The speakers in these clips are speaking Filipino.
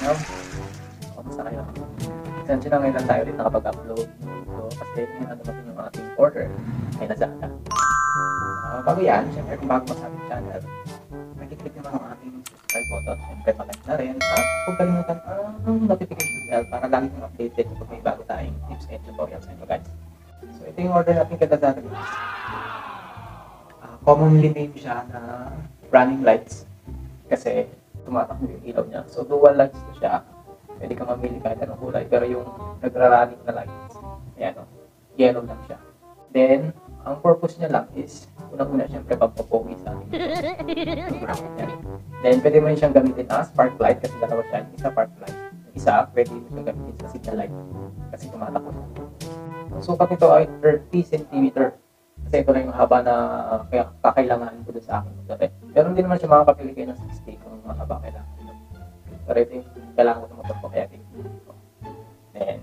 No? Kamusta kayo? Sensya na ngayon lang tayo ulit nakapag-upload dito kasi yun ang naman yung ating order ay Lazada. Uh, ah, bago yan, syempre kung bago sa ating channel, nakiklik naman ang ating subscribe button. Syempre palike na rin at huwag kalimutan ang notification bell para lagi kong updated kung may bago tayong tips and tutorials nito guys. So ito yung order natin kay Lazada guys. Uh, ah, commonly named siya na running lights kasi tumatakbo yung ilaw niya. So dual lights to siya. Pwede kang mamili kahit anong kulay pero yung nagra-running na lights, ayan o, yellow lang siya. Then, ang purpose niya lang is, unang-una siyempre pagpapogi sa niya. Then, pwede mo rin siyang gamitin as spark light kasi dalawa siya. Isa spark light. Isa, pwede mo siyang gamitin sa signal light kasi tumatakbo. Ang sukat nito ay 30 cm. Kasi ito lang yung haba na kaya kakailanganin ko doon sa akin. Pero hindi naman siya makakapili kayo ng 60 kung mahaba kailangan. Pero ito yung kailangan ko sa motor ko kaya tingin ko. Then,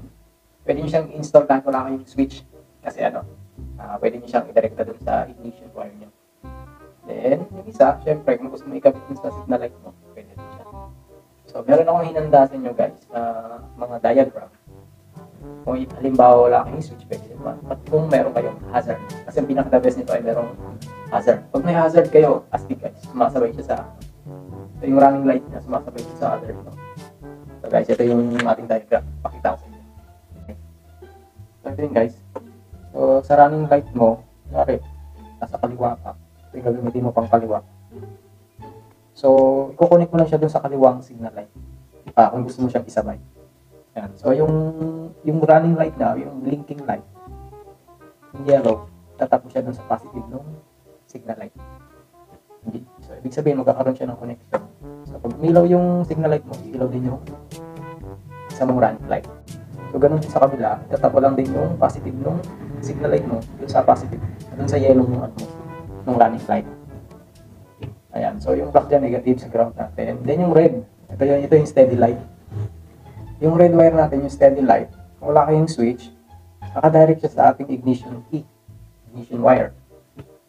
pwede nyo siyang install kahit wala kayong switch. Kasi ano, ah pwede nyo siyang i-directa dun sa ignition wire nyo. Then, yung isa, syempre, kung gusto mo ikabit dun sa signal light mo, pwede din siya. So, meron akong hinanda sa inyo guys, na mga diagram. Kung halimbawa wala kayong switch, pwede naman. At kung meron kayong hazard, kasi ang pinaka-the best nito ay merong hazard. Pag may hazard kayo, astig guys, sumasabay siya sa ito yung running light na sumasabay sa other. No? So guys, ito yung ating diagram. Pakita ko sa inyo. Okay. So ito yun guys. So sa running light mo, kunwari, nasa kaliwa ka. Ito yung gagamitin mo pang kaliwa. So, i-connect mo lang siya dun sa kaliwang signal light. Ah, kung gusto mo siyang isabay. Yan. So yung yung running light na, yung blinking light, yung yellow, tatap mo siya dun sa positive ng signal light. Hindi. So, ibig sabihin, magkakaroon siya ng connection. So, pag umilaw yung signal light mo, ilaw din yung sa mong running light. So, ganun din sa kabila, tatapo lang din yung positive nung signal light mo, dun sa positive, dun sa yellow nung, ano, nung running light. Ayan. So, yung black dyan, negative sa ground natin. Then, yung red, ito, yun, ito yung steady light. Yung red wire natin, yung steady light, kung wala kayong switch, nakadirect siya sa ating ignition key, ignition wire.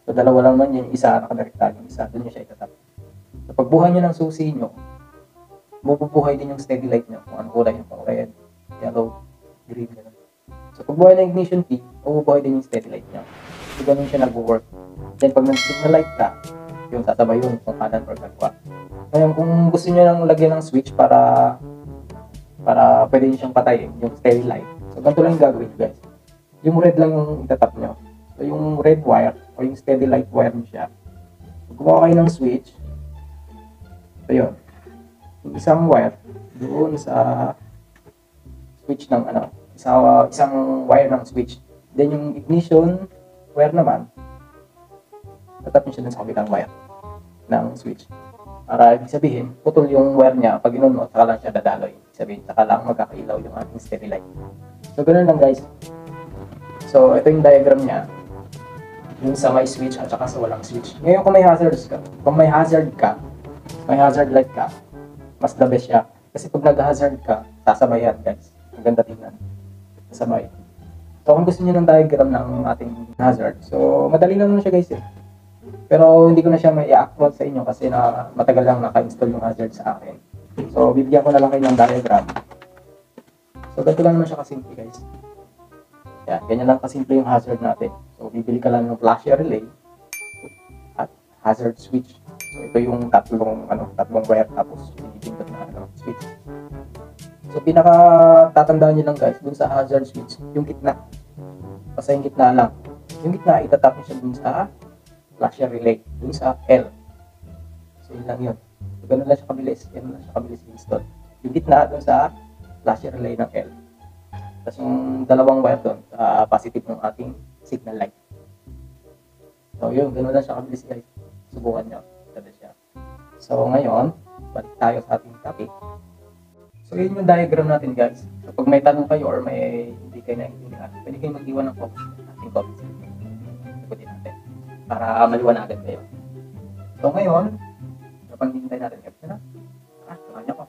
So, dalawa lang man. Yung isa. Yung isa, doon nyo siya itatap. So, pagbuhay nyo ng susi nyo, bububuhay din yung steady light nyo. Kung ano kulay yung pang red, yellow, green, gano'n. So, pagbuhay ng ignition key, bubuhay din yung steady light nyo. So, ganun siya nag-work. Then, pag nag-signal light ka, yung sasabay yun kung kanan or kaliwa. Ngayon, kung gusto nyo nang lagyan ng switch para para pwede nyo siyang patayin, yung steady light. So, ganito lang yung gagawin guys. Yung red lang yung itatap nyo. So, yung red wire, o yung steady light wire mo siya. Gumawa kayo ng switch. So, yun. Yung isang wire, doon sa switch ng ano, isa, isang wire ng switch. Then, yung ignition wire naman, tatap nyo siya dun sa kabilang wire ng switch. Para ibig sabihin, putol yung wire niya. Pag inon mo, saka lang siya dadaloy. Ibig sabihin, saka lang magkakailaw yung ating steady light. So, ganun lang guys. So, ito yung diagram niya yung sa may switch at saka sa walang switch. Ngayon kung may hazards ka, kung may hazard ka, may hazard light ka, mas the best siya. Kasi pag nag-hazard ka, sasabay yan guys. Ang ganda tingnan. Sasabay. So kung gusto niyo ng diagram ng ating hazard, so madali naman siya guys eh. Pero hindi ko na siya may i-actual sa inyo kasi na matagal lang naka-install yung hazard sa akin. So bibigyan ko na lang kayo ng diagram. So ganito lang naman siya kasimple guys. Yan, ganyan lang kasimple yung hazard natin. So, bibili ka lang ng flasher relay at hazard switch. So, ito yung tatlong, ano, tatlong wire tapos pinipindot na ano, switch. So, pinaka tatandaan nyo lang guys, dun sa hazard switch, yung gitna. Basta yung gitna lang. Yung gitna, itatap nyo siya dun sa flasher relay, dun sa L. So, yun lang yun. So, ganun lang siya kabilis. Ganun lang siya kabilis install. Yung gitna dun sa flasher relay ng L. Tapos yung dalawang wire doon, uh, positive ng ating signal light. So yun, ganoon lang siya kabilis guys. Subukan nyo. Ganda siya. So ngayon, balik tayo sa ating topic. So yun yung diagram natin guys. So pag may tanong kayo or may hindi kayo naiintindihan, pwede kayo mag-iwan ng comments sa ating comments. Sagutin natin. Para maliwanagan kayo. So ngayon, kapag hintay natin, kapag na, ah, samahan niyo ko.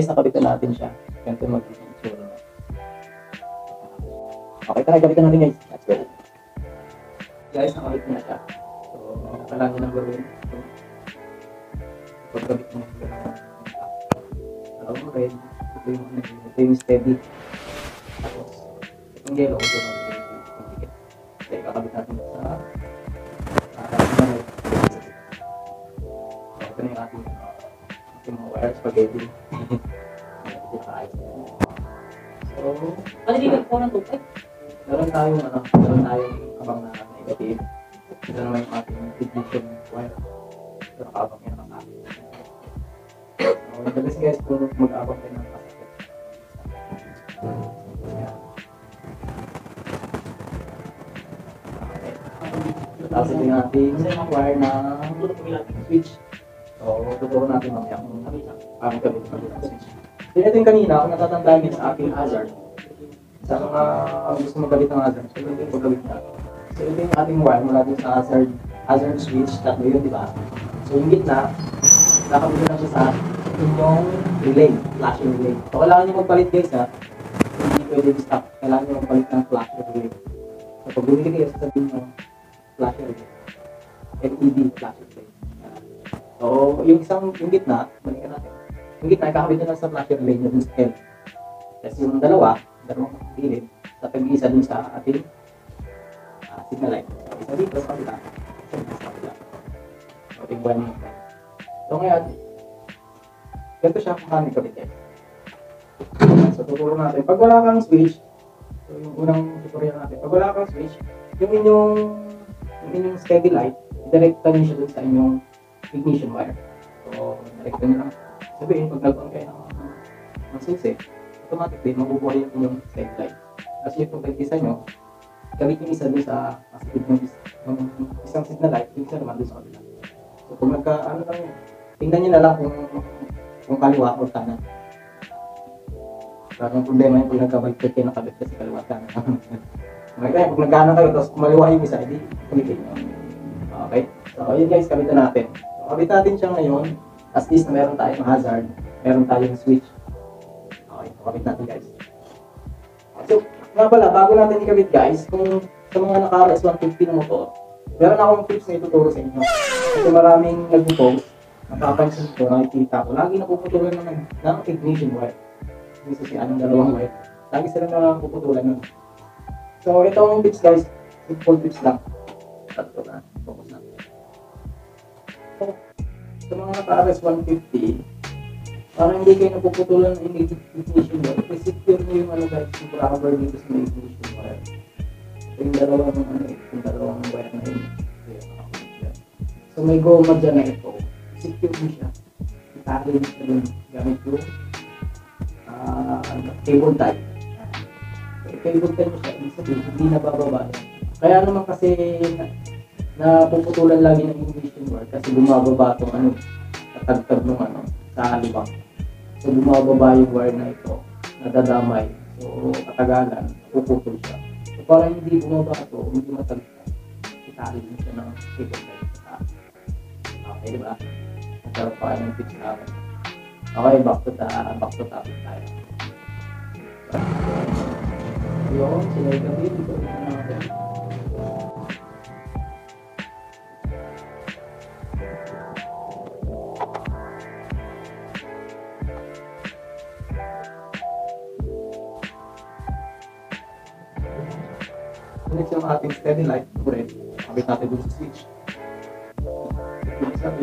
Guys, nakabitan natin siya. Ganito magiging itsura. Okay, tara, gabitan natin guys. Let's go. Guys, nakabit na siya. So, kailangan nyo nang gawin. So, pagkabit mo yung gano'n. Dalawang red. Ito yung, ano, ito yung steady. Tapos, itong yellow, ito yung. Okay, kakabit natin sa ito na yung ating uh, ating wire spaghetti. So, Paliligan po ng tubig. meron tayong ano, meron tayong abang na negative. Ito naman yung ating ignition wire. Ito nakabang yan ang ating. So, madalas guys kung mag-abang tayo ng kasakit. Tapos ito yung ating wire na switch. So, tuturo natin mamaya kung paano gamitin ang switch. Then ito yung kanina, kung natatandaan niyo sa ating hazard, sa mga gusto magalit ng hazard, so ito yung paggamit natin. So ito yung ating wire mula dun sa hazard, hazard switch, tatlo yun, di ba? So yung gitna, nakabili na siya sa inyong relay, flashing relay. So kailangan nyo magpalit guys ha, hindi pwede i-stop, kailangan nyo magpalit ng flashing relay. So pag bumili kayo, sasabihin nyo, flashing relay. LED flashing relay. Yan. So yung isang, yung gitna, balikan natin. Yung gitna, kakabit nyo lang sa flashing relay nyo dun. Tapos yung dalawa, dalawang gilid, tatag isa dun sa ating uh, signal light. Isa dito sa kabila, isa dito sa kabila. So, ating buwan. So ngayon, ganito siya kung paano ikabit guys. So tuturo natin. Pag wala kang switch, so yung unang tutorial natin, pag wala kang switch, yung inyong, yung inyong steady light, direkta niyo siya dun sa inyong ignition wire. So, direkta niyo lang. Sabihin, pag nag-on kayo ng, ng susi, automatically mabubuhay yung inyong steady light. Kasi kung pag-isa nyo, yung isa doon sa positive ng, ng isang signal light, yung isa naman doon sa kabila. So kung nagka, ano lang yun, tingnan nyo na lang kung, kung kaliwa o kanan. Parang problema yung kung nagkabalik kayo nakabit kasi kaliwa kanan. okay, pag nagkanan kayo, tapos kumaliwa yung isa, hindi, ulitin nyo. Okay? So yun guys, kabitan natin. Kabit natin siya ngayon, at least na meron tayong hazard, meron tayong switch, Okay, kapit natin guys. So, nga pala, bago natin ikabit guys, kung sa mga naka-RS 150 na motor, meron akong tips na ituturo sa inyo. Kasi maraming nag-post, napapansin ko, nakikita ko, lagi napuputulan ng, ng ignition wire. Isa si anong dalawang wire. Lagi sila napuputulan nun. So, itong tips guys, simple tips lang. Tatlo na, focus na. Sa mga naka-RS 150, parang hindi kayo napuputulan ng ignition wire. Kasi secure nyo yung ano guys, yung rubber dito sa ignition wire. So yung dalawang ano yung dalawang wire na yun. So may goma dyan na ito. Secure mo siya. Itali mo siya dun gamit yung ah, cable tie. So cable tie mo siya, ibig sabihin, hindi. Kaya naman kasi na, napuputulan lagi ng ignition wire kasi bumababa itong ano, tatagtag ng ano, sa halibang. So bumababa yung wire na ito, nadadamay. So katagalan, puputol siya. So para hindi bumaba ito, hindi matagtag, itali din siya ng cable tie sa taas. Okay, di ba? Masarap pa ng pitch. Okay, back to, ta back to topic tayo. Yun, sila yung gabi, dito na natin.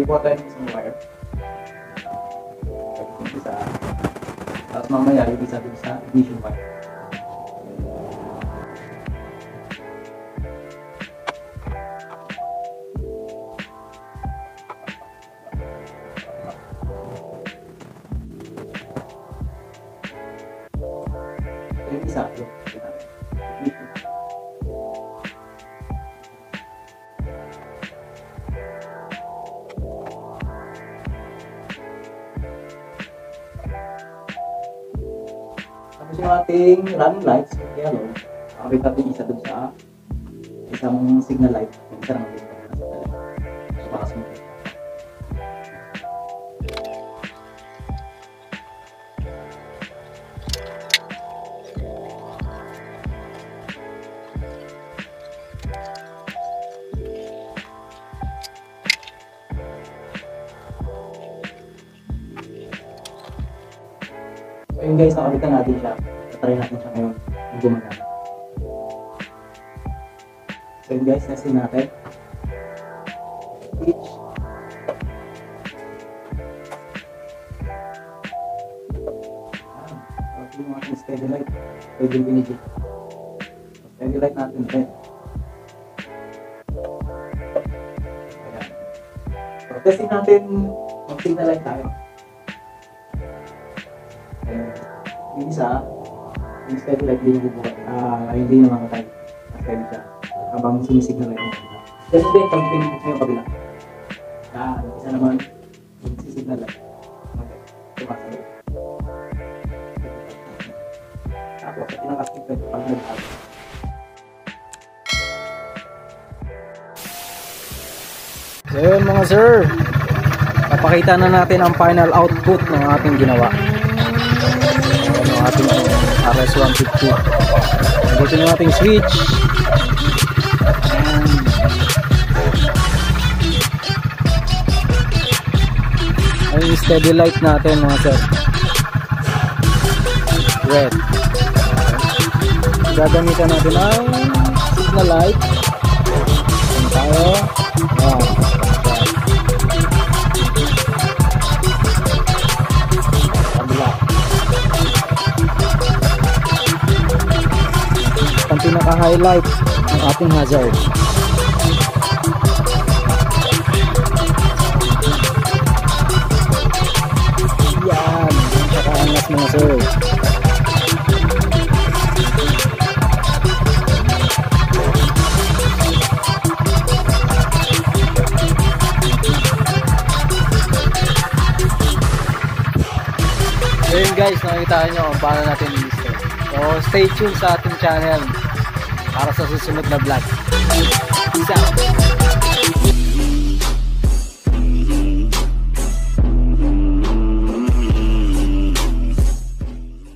Yung isa, ibuha tayo ng isang wire. Yung isa. Tapos mamaya, Tapos yung ating running lights, yellow, nakabit natin isa dun sa isang signal light, isa naman dito guys, nakabitan natin siya. Tatry natin siya ngayon kung gumagana. So yun guys, testing natin. Switch. Ah, ito yung ating steady light. Pwede binigay. Steady light natin rin. Ayan. So, testing natin mag-signal light tayo. Yung isa, yung steady light din yung bubuhay. Ah, hindi yung mamatay. Steady siya. Habang sumisignal light mo. Ganun din, pag pinipit mo yung kabila. Ah, isa naman, yung sisignal light. Okay. Tumasabay. Tapos, sa pinaka-stick light, pag nag-out. So yun mga sir, napakita na natin ang final output ng ating ginawa. Ating RS-150. Nandito yung ating switch. Yung steady light natin mga sir. Red. Gagamitan natin ang signal light. Tayo. Ayan. Ang pinaka-highlight ng ating hazard. Yan, ang kakaangas mga sir. Ayun guys, nakikita nyo kung paano natin i-listen. So stay tuned sa ating channel para sa susunod na vlog. Peace out!